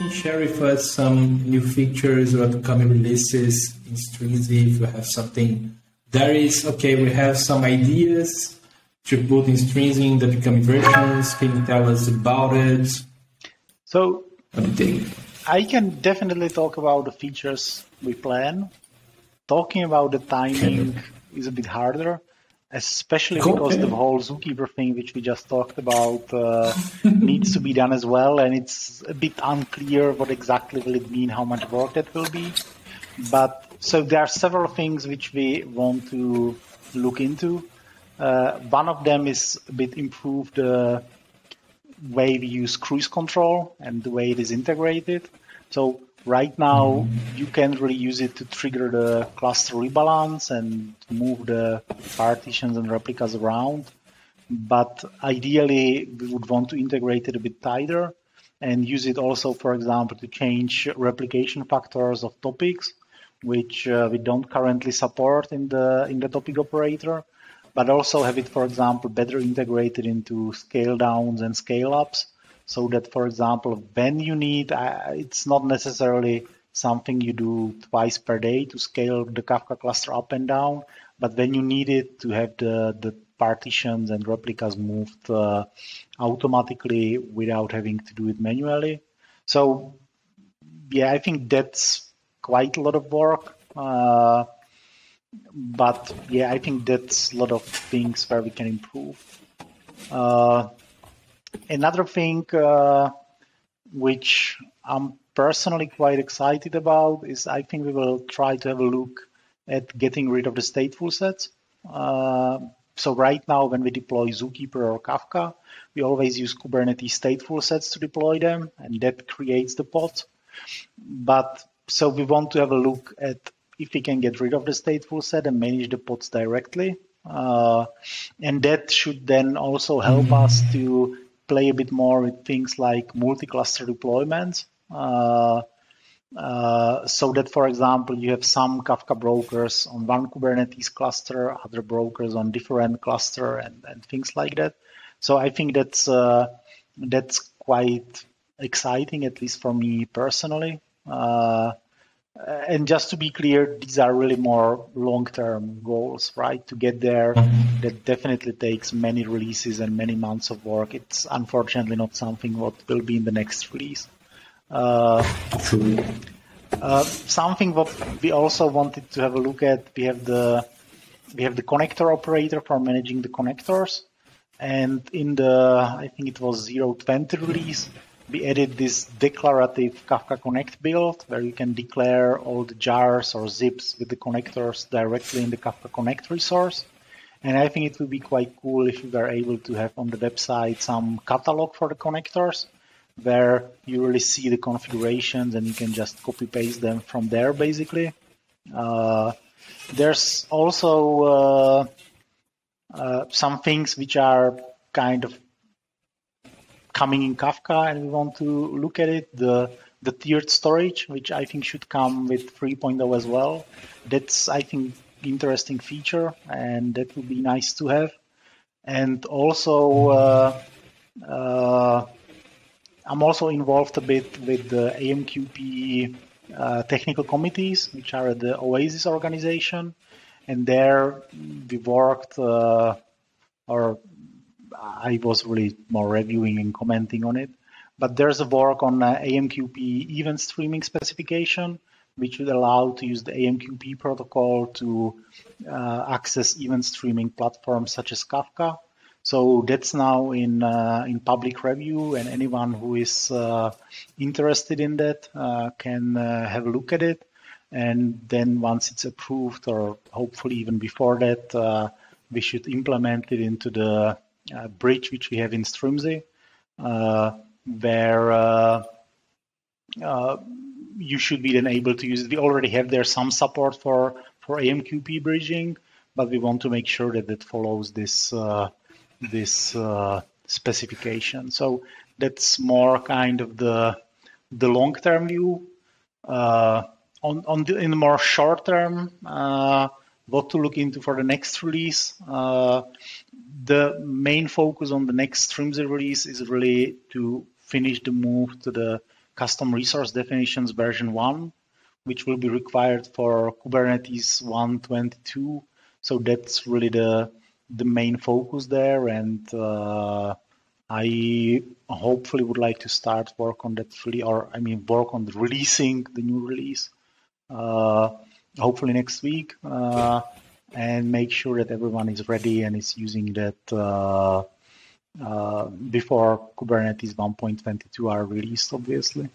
can share with us some new features or upcoming releases in Strimzi if you have something that is okay, we have some ideas to put in Strimzi in the upcoming versions. Can you tell us about it? So I can definitely talk about the features we plan. Talking about the timing is a bit harder especially because the whole zookeeper thing which we just talked about uh, needs to be done as well and it's a bit unclear what exactly will it mean how much work that will be. But so there are several things which we want to look into. Uh, one of them is a bit improved uh, way we use cruise control and the way it is integrated. So Right now, you can really use it to trigger the cluster rebalance and move the partitions and replicas around. But ideally, we would want to integrate it a bit tighter and use it also, for example, to change replication factors of topics, which uh, we don't currently support in the in the topic operator, but also have it, for example, better integrated into scale downs and scale ups so that, for example, when you need, uh, it's not necessarily something you do twice per day to scale the Kafka cluster up and down, but when you need it to have the, the partitions and replicas moved uh, automatically without having to do it manually. So, yeah, I think that's quite a lot of work. Uh, but yeah, I think that's a lot of things where we can improve. Uh, Another thing uh, which I'm personally quite excited about is I think we will try to have a look at getting rid of the stateful sets. Uh, so right now, when we deploy Zookeeper or Kafka, we always use Kubernetes stateful sets to deploy them, and that creates the pod. But so we want to have a look at if we can get rid of the stateful set and manage the pods directly. Uh, and that should then also help us to play a bit more with things like multi-cluster deployments. Uh, uh, so that, for example, you have some Kafka brokers on one Kubernetes cluster, other brokers on different cluster, and, and things like that. So I think that's uh, that's quite exciting, at least for me personally. Uh, and just to be clear, these are really more long-term goals, right? To get there, that definitely takes many releases and many months of work. It's unfortunately not something what will be in the next release. Uh, uh, something what we also wanted to have a look at. We have the we have the connector operator for managing the connectors, and in the I think it was 020 release we added this declarative Kafka Connect build where you can declare all the jars or zips with the connectors directly in the Kafka Connect resource. And I think it would be quite cool if you were able to have on the website some catalog for the connectors where you really see the configurations and you can just copy paste them from there basically. Uh, there's also uh, uh, some things which are kind of coming in Kafka and we want to look at it. The the tiered storage, which I think should come with 3.0 as well. That's I think interesting feature, and that would be nice to have. And also, uh, uh, I'm also involved a bit with the AMQP uh, technical committees, which are the Oasis organization, and there we worked uh, or I was really more reviewing and commenting on it. But there's a work on uh, AMQP event streaming specification, which would allow to use the AMQP protocol to uh, access event streaming platforms such as Kafka. So that's now in uh, in public review, and anyone who is uh, interested in that uh, can uh, have a look at it. And then once it's approved, or hopefully even before that, we should implement it into the uh, bridge which we have in Strimzi, uh, where uh, you should be then able to use it. We already have there some support for, for AMQP bridging, but we want to make sure that it follows this this specification. So that's more kind of the the long term view. Uh, on on the, in the more short term, uh, what to look into for the next release. Uh, the main focus on the next Strimzi release is really to finish the move to the custom resource definitions version 1, which will be required for Kubernetes 1.22. So that's really the the main focus there, and uh, I hopefully would like to start work on that fully, or I mean work on the releasing the new release, uh, hopefully next week, uh, and make sure that everyone is ready and is using that uh, uh, before Kubernetes 1.22 are released, obviously.